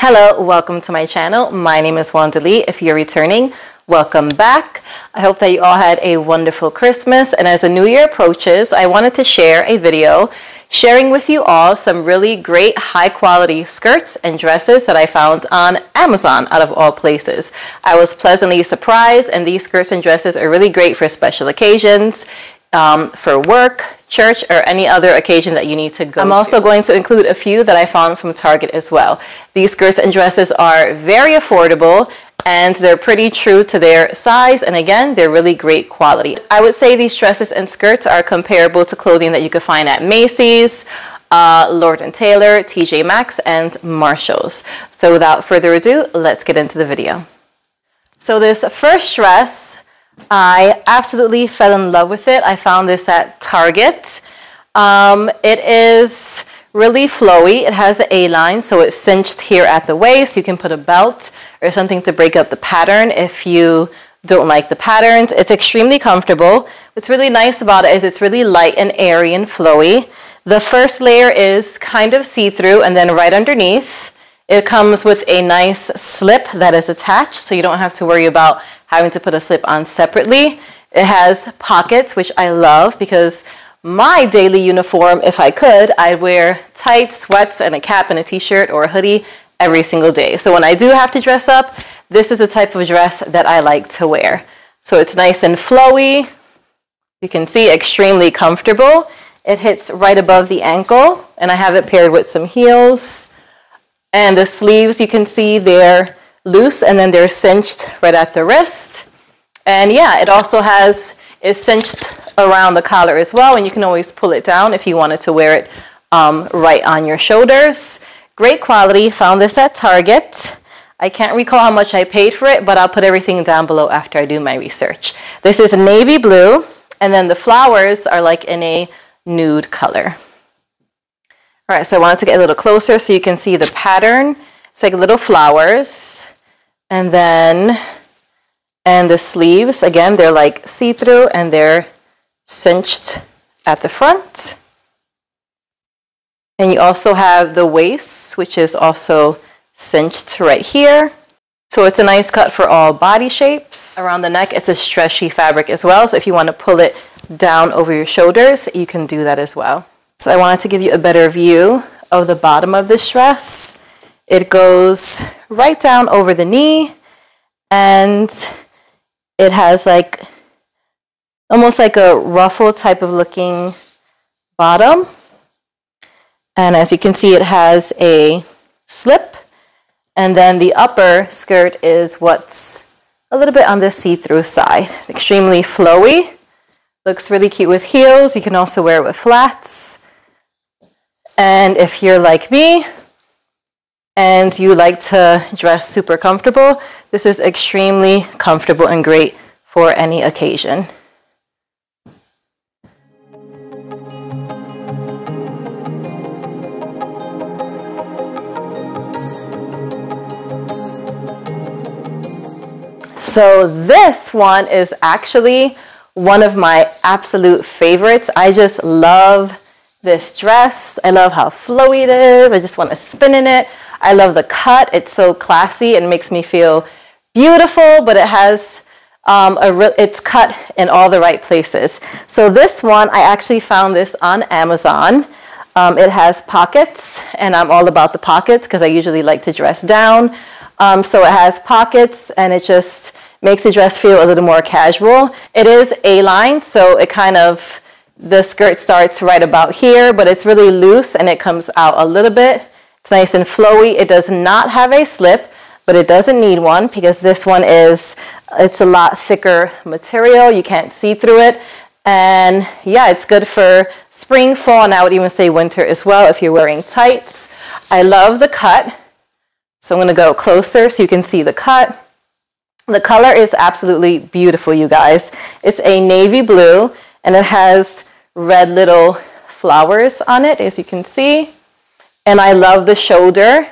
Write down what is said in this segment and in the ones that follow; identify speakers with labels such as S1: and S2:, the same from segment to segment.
S1: Hello, welcome to my channel. My name is Wandalee. If you're returning, welcome back. I hope that you all had a wonderful Christmas. And as the new year approaches, I wanted to share a video sharing with you all some really great high quality skirts and dresses that I found on Amazon out of all places. I was pleasantly surprised and these skirts and dresses are really great for special occasions, um, for work, church, or any other occasion that you need to go I'm also going to include a few that I found from Target as well. These skirts and dresses are very affordable and they're pretty true to their size and again they're really great quality. I would say these dresses and skirts are comparable to clothing that you could find at Macy's, uh, Lord & Taylor, TJ Maxx, and Marshalls. So without further ado, let's get into the video. So this first dress, I absolutely fell in love with it. I found this at Target. Um, it is really flowy. It has an A-line, so it's cinched here at the waist. You can put a belt or something to break up the pattern if you don't like the patterns. It's extremely comfortable. What's really nice about it is it's really light and airy and flowy. The first layer is kind of see-through and then right underneath it comes with a nice slip that is attached so you don't have to worry about having to put a slip on separately. It has pockets, which I love because my daily uniform, if I could, I'd wear tights, sweats, and a cap and a t-shirt or a hoodie every single day. So when I do have to dress up, this is the type of dress that I like to wear. So it's nice and flowy. You can see extremely comfortable. It hits right above the ankle and I have it paired with some heels. And the sleeves, you can see they're loose and then they're cinched right at the wrist. And yeah, it also has, is cinched around the collar as well and you can always pull it down if you wanted to wear it um, right on your shoulders. Great quality, found this at Target. I can't recall how much I paid for it, but I'll put everything down below after I do my research. This is navy blue, and then the flowers are like in a nude color. All right, so I wanted to get a little closer so you can see the pattern. It's like little flowers. And then, and the sleeves, again, they're like see-through and they're cinched at the front. And you also have the waist, which is also cinched right here. So it's a nice cut for all body shapes. Around the neck, it's a stretchy fabric as well. So if you want to pull it down over your shoulders, you can do that as well. So I wanted to give you a better view of the bottom of this dress. It goes right down over the knee and it has like almost like a ruffle type of looking bottom and as you can see, it has a slip. And then the upper skirt is what's a little bit on the see-through side. Extremely flowy. Looks really cute with heels. You can also wear it with flats. And if you're like me and you like to dress super comfortable, this is extremely comfortable and great for any occasion. So this one is actually one of my absolute favorites. I just love this dress. I love how flowy it is. I just want to spin in it. I love the cut. It's so classy and makes me feel beautiful, but it has um, a it's cut in all the right places. So this one, I actually found this on Amazon. Um, it has pockets, and I'm all about the pockets because I usually like to dress down. Um, so it has pockets, and it just makes the dress feel a little more casual. It is A-line, so it kind of, the skirt starts right about here, but it's really loose and it comes out a little bit. It's nice and flowy. It does not have a slip, but it doesn't need one because this one is, it's a lot thicker material. You can't see through it. And yeah, it's good for spring, fall, and I would even say winter as well if you're wearing tights. I love the cut. So I'm gonna go closer so you can see the cut. The color is absolutely beautiful, you guys. It's a navy blue and it has red little flowers on it, as you can see. And I love the shoulder.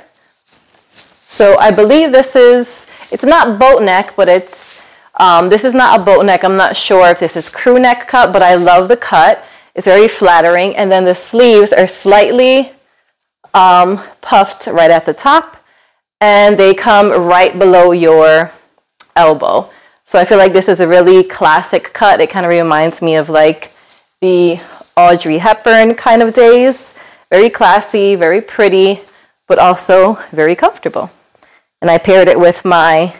S1: So I believe this is, it's not boat neck, but it's, um, this is not a boat neck. I'm not sure if this is crew neck cut, but I love the cut. It's very flattering. And then the sleeves are slightly um, puffed right at the top and they come right below your elbow. So I feel like this is a really classic cut. It kind of reminds me of like the Audrey Hepburn kind of days. Very classy, very pretty, but also very comfortable. And I paired it with my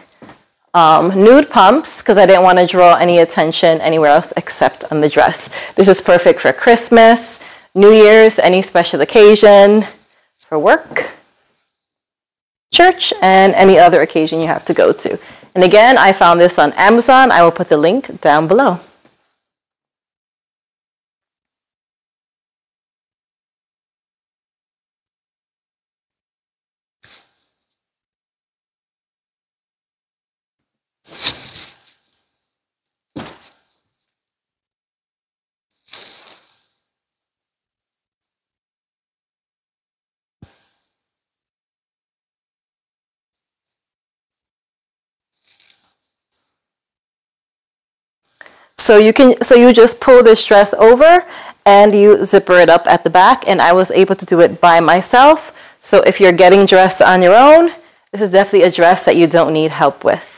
S1: um, nude pumps because I didn't want to draw any attention anywhere else except on the dress. This is perfect for Christmas, New Year's, any special occasion, for work, church, and any other occasion you have to go to. And again, I found this on Amazon. I will put the link down below. So you can, so you just pull this dress over and you zipper it up at the back and I was able to do it by myself. So if you're getting dressed on your own, this is definitely a dress that you don't need help with.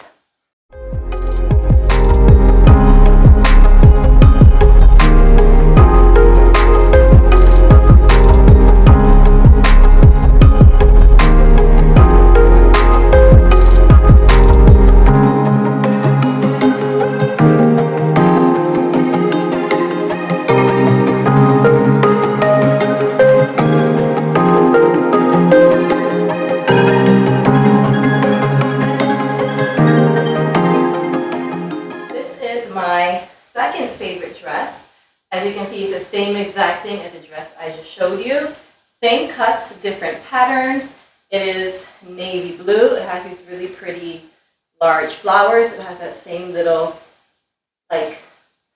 S1: Different pattern. It is navy blue. It has these really pretty large flowers. It has that same little like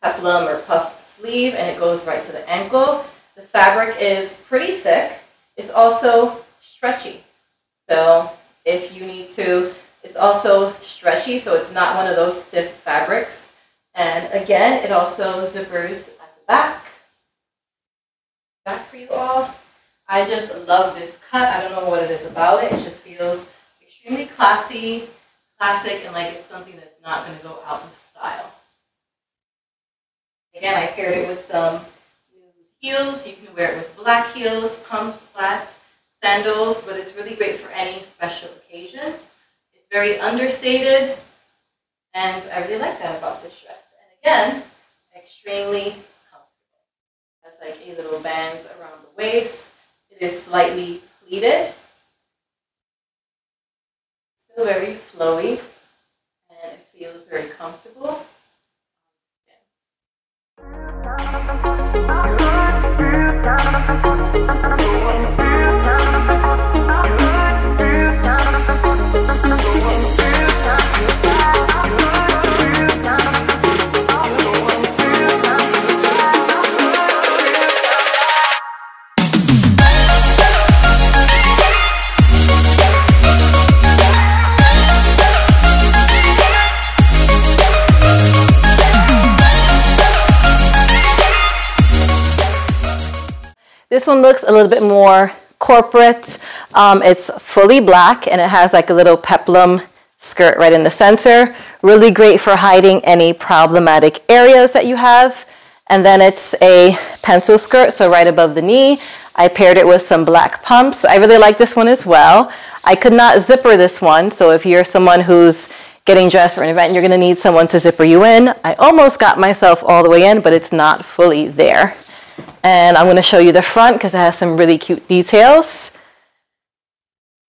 S1: peplum or puffed sleeve and it goes right to the ankle. The fabric is pretty thick. It's also stretchy. So if you need to, it's also stretchy so it's not one of those stiff fabrics. And again, it also zippers at the back. Back for you all. I just love this cut. I don't know what it is about it. It just feels extremely classy, classic, and like it's something that's not going to go out of style. Again, I paired it with some heels. You can wear it with black heels, pumps, flats, sandals, but it's really great for any special occasion. It's very understated, and I really like that about this dress. And again, extremely comfortable. It has like a little band around the waist is slightly pleated. Still very flowy one looks a little bit more corporate. Um, it's fully black and it has like a little peplum skirt right in the center. Really great for hiding any problematic areas that you have. And then it's a pencil skirt, so right above the knee. I paired it with some black pumps. I really like this one as well. I could not zipper this one, so if you're someone who's getting dressed for an event, you're gonna need someone to zipper you in. I almost got myself all the way in, but it's not fully there. And I'm going to show you the front because it has some really cute details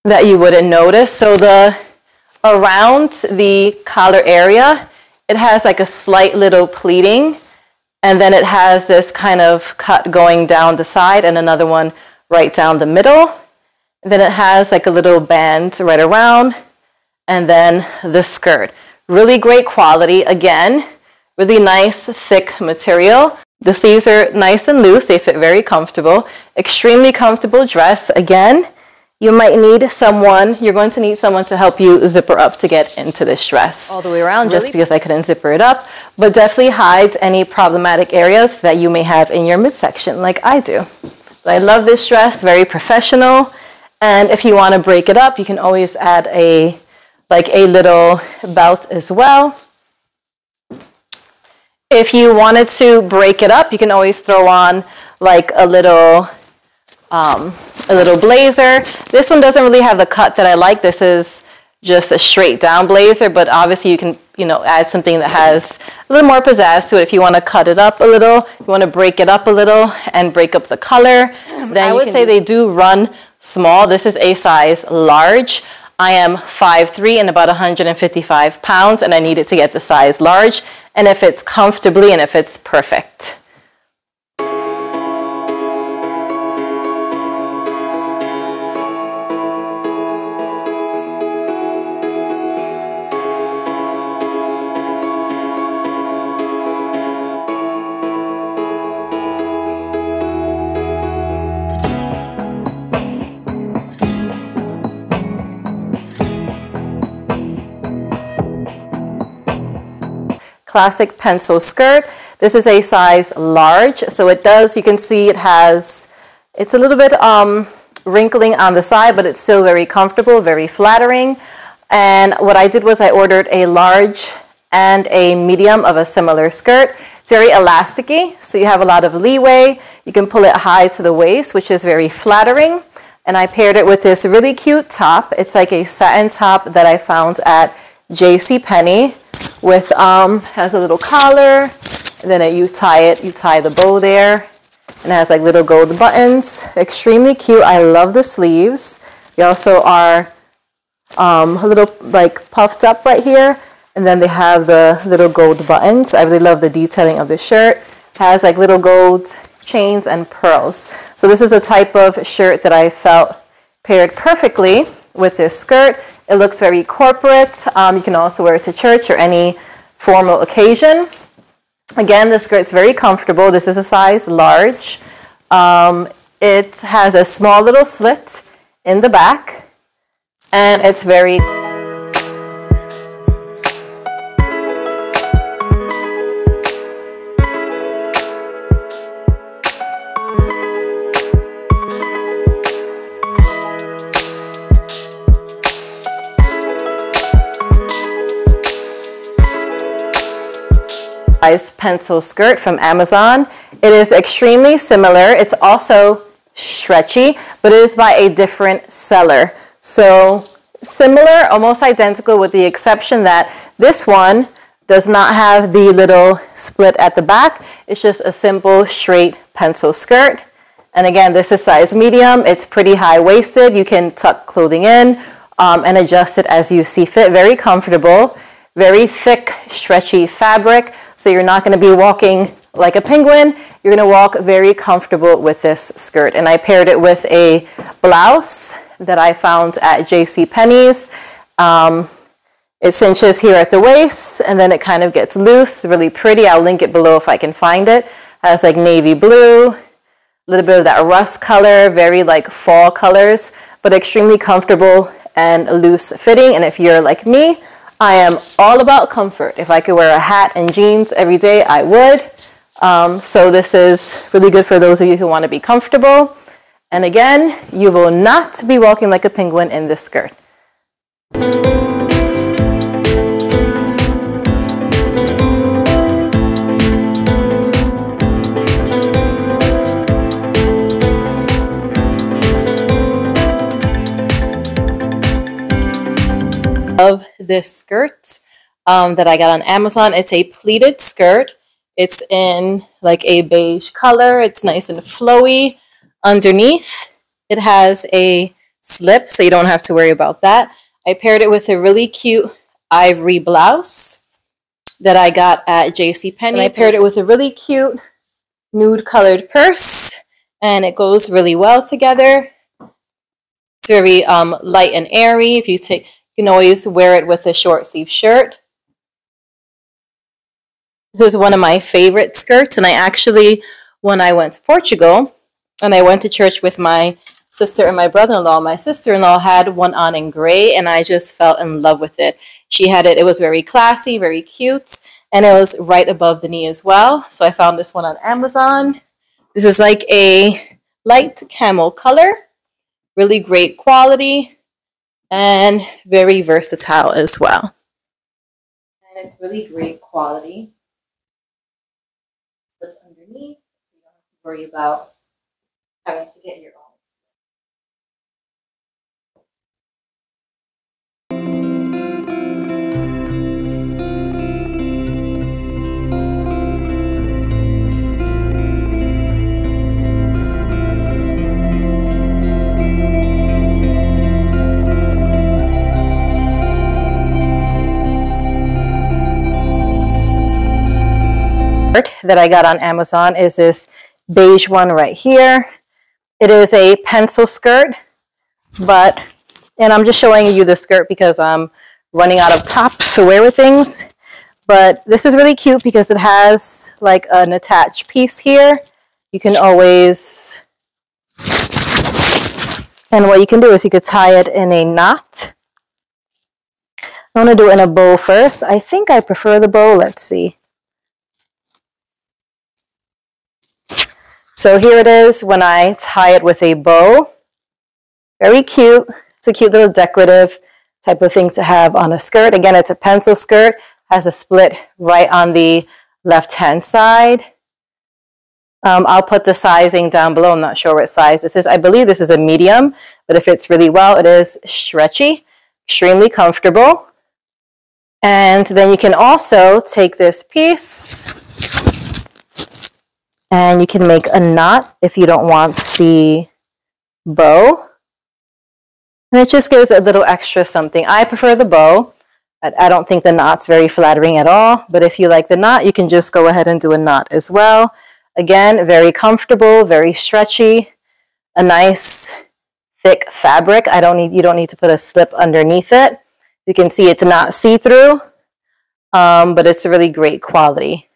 S1: that you wouldn't notice. So the around the collar area, it has like a slight little pleating and then it has this kind of cut going down the side and another one right down the middle. And then it has like a little band right around and then the skirt. Really great quality. Again, really nice thick material. The sleeves are nice and loose. They fit very comfortable. Extremely comfortable dress. Again, you might need someone, you're going to need someone to help you zipper up to get into this dress all the way around really? just because I couldn't zipper it up, but definitely hides any problematic areas that you may have in your midsection like I do. I love this dress, very professional, And if you want to break it up, you can always add a like a little belt as well. If you wanted to break it up, you can always throw on like a little um, a little blazer. This one doesn't really have the cut that I like. This is just a straight down blazer, but obviously you can, you know, add something that has a little more pizzazz to it if you want to cut it up a little, you want to break it up a little and break up the color. Then I would say they do run small. This is a size large. I am 5'3 and about 155 pounds and I needed to get the size large and if it's comfortably and if it's perfect. Classic pencil skirt. This is a size large, so it does, you can see it has, it's a little bit um, wrinkling on the side, but it's still very comfortable, very flattering. And what I did was I ordered a large and a medium of a similar skirt. It's very elasticy, so you have a lot of leeway. You can pull it high to the waist, which is very flattering. And I paired it with this really cute top. It's like a satin top that I found at J.C. Penney with um, has a little collar, and then it, you tie it, you tie the bow there, and it has like little gold buttons. Extremely cute. I love the sleeves. They also are um, a little like puffed up right here, and then they have the little gold buttons. I really love the detailing of the shirt. It has like little gold chains and pearls. So this is a type of shirt that I felt paired perfectly with this skirt. It looks very corporate. Um, you can also wear it to church or any formal occasion. Again, the skirt's very comfortable. This is a size large. Um, it has a small little slit in the back and it's very pencil skirt from Amazon. It is extremely similar. It's also stretchy, but it is by a different seller. So similar, almost identical with the exception that this one does not have the little split at the back. It's just a simple straight pencil skirt. And again, this is size medium. It's pretty high-waisted. You can tuck clothing in um, and adjust it as you see fit. Very comfortable, very thick, stretchy fabric. So you're not going to be walking like a penguin. You're going to walk very comfortable with this skirt. And I paired it with a blouse that I found at J.C. Penney's. Um, it cinches here at the waist and then it kind of gets loose, really pretty. I'll link it below if I can find it. Has like navy blue, a little bit of that rust color, very like fall colors, but extremely comfortable and loose fitting. And if you're like me, I am all about comfort. If I could wear a hat and jeans every day, I would. Um, so this is really good for those of you who want to be comfortable. And again, you will not be walking like a penguin in this skirt. This skirt um, that I got on Amazon. It's a pleated skirt. It's in like a beige color. It's nice and flowy. Underneath, it has a slip, so you don't have to worry about that. I paired it with a really cute ivory blouse that I got at JCPenney. And I paired it with a really cute nude colored purse, and it goes really well together. It's very um, light and airy. If you take you can always wear it with a short sleeve shirt. This is one of my favorite skirts, and I actually, when I went to Portugal, and I went to church with my sister and my brother-in-law, my sister-in-law had one on in gray, and I just fell in love with it. She had it, it was very classy, very cute, and it was right above the knee as well. So I found this one on Amazon. This is like a light camel color. Really great quality and very versatile as well. And it's really great quality. Look underneath, so you don't have to worry about having to get your own. That I got on Amazon is this beige one right here. It is a pencil skirt, but, and I'm just showing you the skirt because I'm running out of tops to wear with things. But this is really cute because it has like an attached piece here. You can always, and what you can do is you could tie it in a knot. I'm to do it in a bow first. I think I prefer the bow. Let's see. So here it is when I tie it with a bow. Very cute. It's a cute little decorative type of thing to have on a skirt. Again, it's a pencil skirt, has a split right on the left-hand side. Um, I'll put the sizing down below. I'm not sure what size this is. I believe this is a medium, but it fits really well. It is stretchy, extremely comfortable. And then you can also take this piece and you can make a knot if you don't want the bow. And it just gives a little extra something. I prefer the bow. I don't think the knot's very flattering at all, but if you like the knot, you can just go ahead and do a knot as well. Again, very comfortable, very stretchy, a nice thick fabric. I don't need, you don't need to put a slip underneath it. You can see it's not see-through, um, but it's a really great quality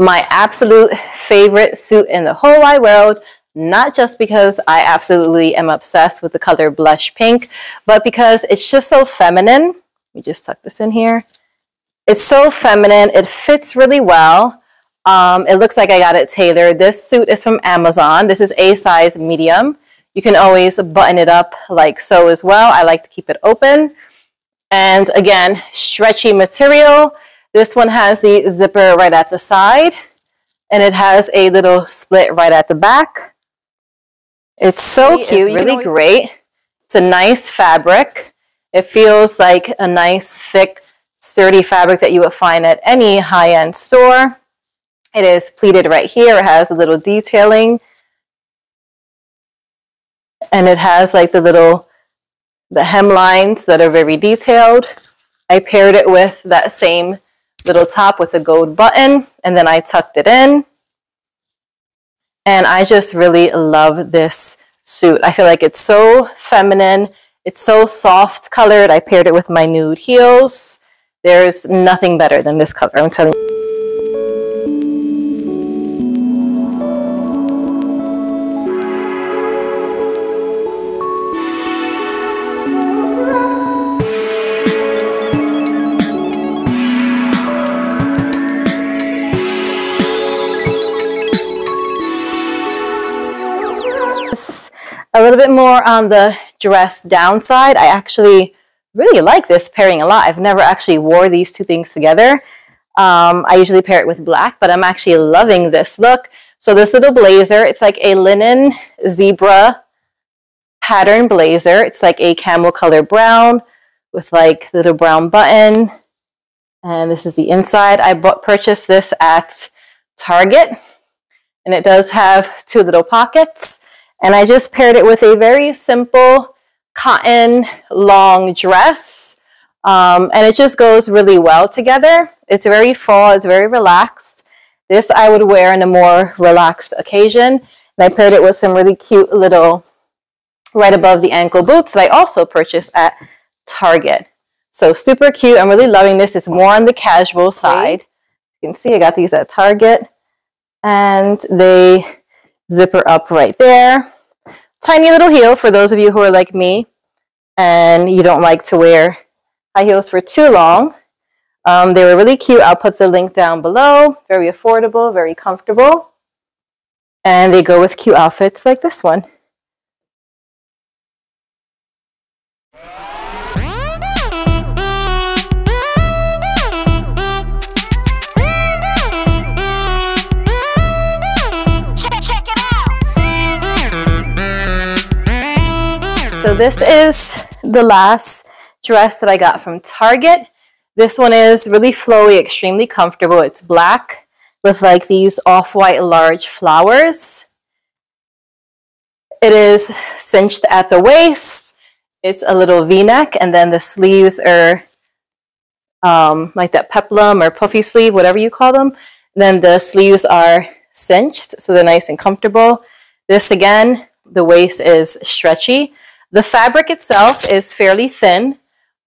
S1: my absolute favorite suit in the whole wide world, not just because I absolutely am obsessed with the color blush pink, but because it's just so feminine. Let me just tuck this in here. It's so feminine. It fits really well. Um, it looks like I got it tailored. This suit is from Amazon. This is a size medium. You can always button it up like so as well. I like to keep it open. And again, stretchy material. This one has the zipper right at the side and it has a little split right at the back. It's so cute, really great. It's a nice fabric. It feels like a nice, thick, sturdy fabric that you would find at any high-end store. It is pleated right here. It has a little detailing. And it has like the little, the hemlines that are very detailed. I paired it with that same little top with a gold button and then I tucked it in. And I just really love this suit. I feel like it's so feminine. It's so soft colored. I paired it with my nude heels. There's nothing better than this color, I'm telling you. A little bit more on the dress downside. I actually really like this pairing a lot. I've never actually wore these two things together. Um, I usually pair it with black, but I'm actually loving this look. So this little blazer, it's like a linen zebra pattern blazer. It's like a camel color brown with like little brown button. And this is the inside. I bought, purchased this at Target. And it does have two little pockets. And I just paired it with a very simple cotton long dress. Um, and it just goes really well together. It's very fall, it's very relaxed. This I would wear on a more relaxed occasion. And I paired it with some really cute little right above the ankle boots that I also purchased at Target. So super cute. I'm really loving this. It's more on the casual side. You can see I got these at Target. And they zipper up right there. Tiny little heel for those of you who are like me and you don't like to wear high heels for too long. Um, they were really cute. I'll put the link down below. Very affordable, very comfortable. And they go with cute outfits like this one. So this is the last dress that I got from Target. This one is really flowy, extremely comfortable. It's black with like these off-white large flowers. It is cinched at the waist. It's a little v-neck and then the sleeves are um, like that peplum or puffy sleeve, whatever you call them. And then the sleeves are cinched, so they're nice and comfortable. This again, the waist is stretchy. The fabric itself is fairly thin,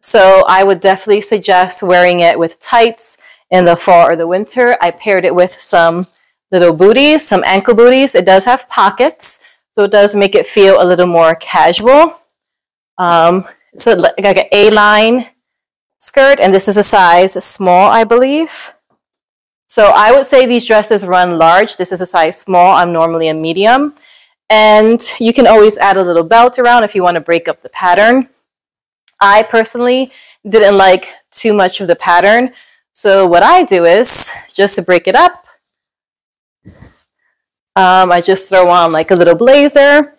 S1: so I would definitely suggest wearing it with tights in the fall or the winter. I paired it with some little booties, some ankle booties. It does have pockets, so it does make it feel a little more casual. Um, it's a, like an A-line skirt, and this is a size small, I believe. So I would say these dresses run large. This is a size small. I'm normally a medium. And you can always add a little belt around if you want to break up the pattern. I personally didn't like too much of the pattern. So what I do is, just to break it up, um, I just throw on like a little blazer.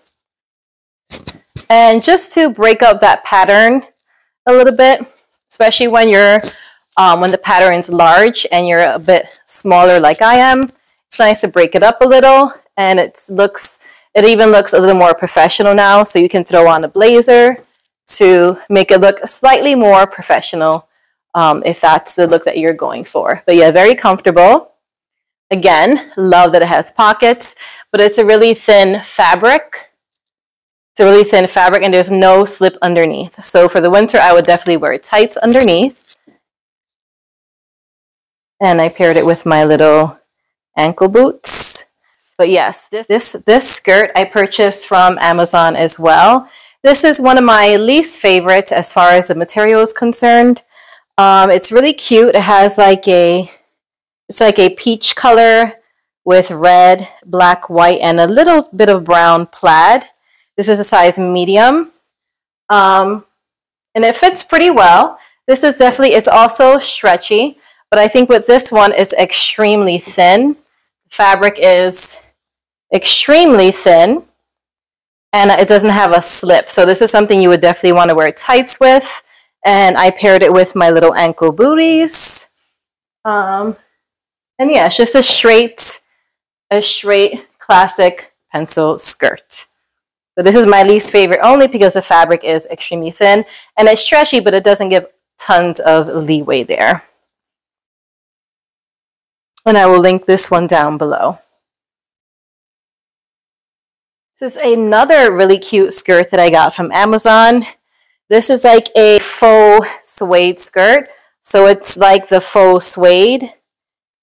S1: And just to break up that pattern a little bit, especially when you're um, when the pattern's large and you're a bit smaller like I am, it's nice to break it up a little and it looks, it even looks a little more professional now. So you can throw on a blazer to make it look slightly more professional um, if that's the look that you're going for. But yeah, very comfortable. Again, love that it has pockets, but it's a really thin fabric. It's a really thin fabric and there's no slip underneath. So for the winter, I would definitely wear tights underneath. And I paired it with my little ankle boots. But yes, this, this, this skirt I purchased from Amazon as well. This is one of my least favorites as far as the material is concerned. Um, it's really cute. It has like a, it's like a peach color with red, black, white, and a little bit of brown plaid. This is a size medium. Um, and it fits pretty well. This is definitely, it's also stretchy. But I think with this one, it's extremely thin. Fabric is extremely thin and it doesn't have a slip. So this is something you would definitely want to wear tights with. And I paired it with my little ankle booties. Um, and yeah, it's just a straight, a straight classic pencil skirt. So this is my least favorite only because the fabric is extremely thin and it's stretchy, but it doesn't give tons of leeway there and I will link this one down below. This is another really cute skirt that I got from Amazon. This is like a faux suede skirt. So it's like the faux suede.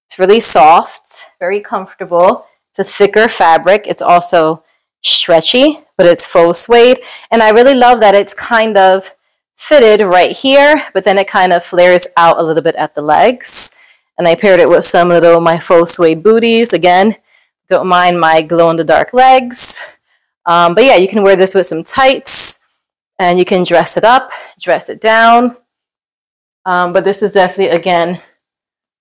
S1: It's really soft, very comfortable. It's a thicker fabric. It's also stretchy, but it's faux suede. And I really love that it's kind of fitted right here, but then it kind of flares out a little bit at the legs. And I paired it with some little my faux suede booties. Again, don't mind my glow-in-the-dark legs. Um, but yeah, you can wear this with some tights and you can dress it up, dress it down. Um, but this is definitely, again,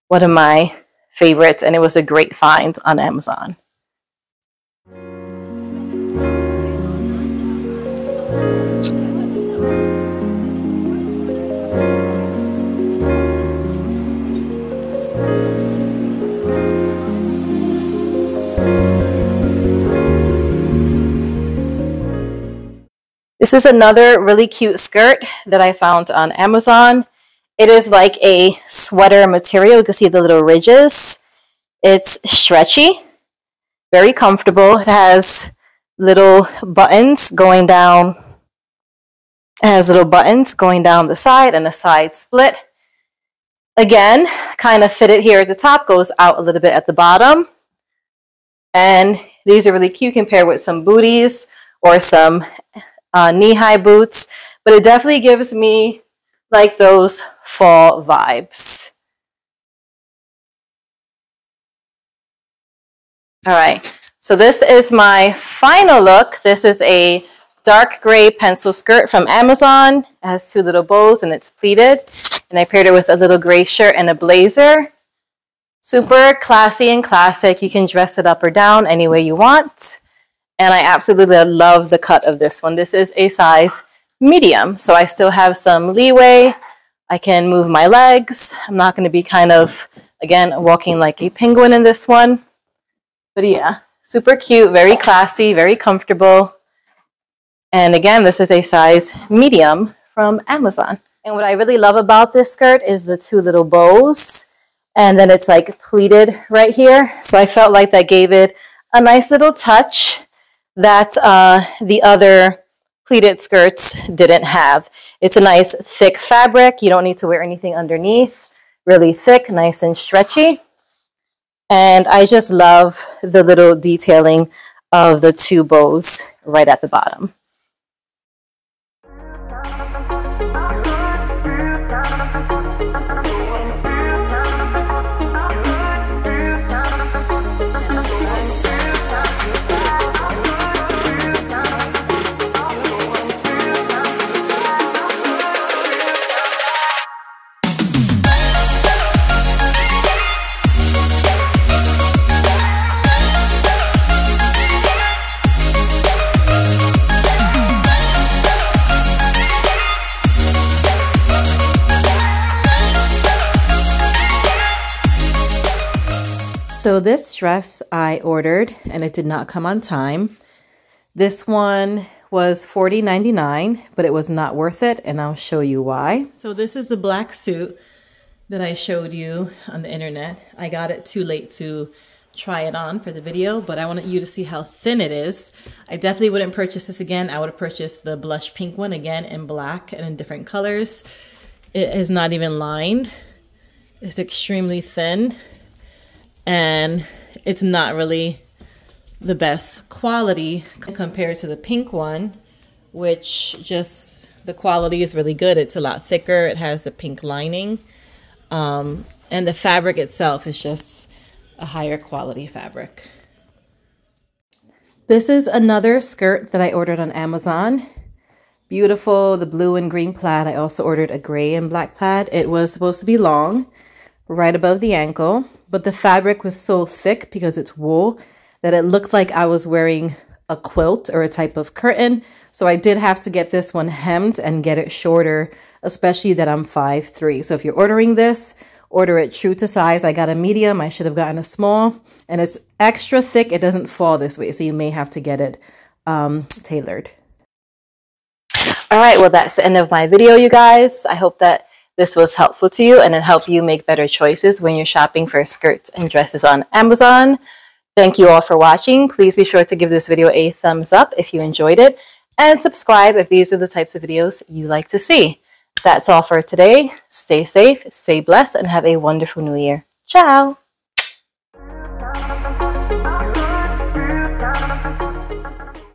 S1: one of my favorites and it was a great find on Amazon. This is another really cute skirt that I found on Amazon. It is like a sweater material. You can see the little ridges. It's stretchy, very comfortable. It has little buttons going down. It has little buttons going down the side and a side split. Again, kind of fitted here at the top, goes out a little bit at the bottom. And these are really cute compared with some booties or some uh, knee-high boots, but it definitely gives me like those fall vibes. All right, so this is my final look. This is a dark gray pencil skirt from Amazon. It has two little bows and it's pleated. And I paired it with a little gray shirt and a blazer. Super classy and classic. You can dress it up or down any way you want. And I absolutely love the cut of this one. This is a size medium, so I still have some leeway. I can move my legs. I'm not going to be kind of, again, walking like a penguin in this one. But yeah, super cute, very classy, very comfortable. And again, this is a size medium from Amazon. And what I really love about this skirt is the two little bows. And then it's like pleated right here. So I felt like that gave it a nice little touch that uh, the other pleated skirts didn't have. It's a nice thick fabric. You don't need to wear anything underneath. Really thick, nice and stretchy. And I just love the little detailing of the two bows right at the bottom. So this dress I ordered and it did not come on time. This one was $40.99, but it was not worth it and I'll show you why. So this is the black suit that I showed you on the internet. I got it too late to try it on for the video, but I wanted you to see how thin it is. I definitely wouldn't purchase this again. I would have purchased the blush pink one again in black and in different colors. It is not even lined. It's extremely thin and it's not really the best quality compared to the pink one, which just the quality is really good. It's a lot thicker. It has the pink lining. Um, and the fabric itself is just a higher quality fabric. This is another skirt that I ordered on Amazon. Beautiful, the blue and green plaid. I also ordered a gray and black plaid. It was supposed to be long, right above the ankle but the fabric was so thick because it's wool that it looked like I was wearing a quilt or a type of curtain. So I did have to get this one hemmed and get it shorter, especially that I'm 5'3". So if you're ordering this, order it true to size. I got a medium. I should have gotten a small. And it's extra thick. It doesn't fall this way. So you may have to get it um, tailored. All right. Well, that's the end of my video, you guys. I hope that this was helpful to you and it helped you make better choices when you're shopping for skirts and dresses on Amazon. Thank you all for watching. Please be sure to give this video a thumbs up if you enjoyed it and subscribe if these are the types of videos you like to see. That's all for today. Stay safe, stay blessed, and have a wonderful new year. Ciao!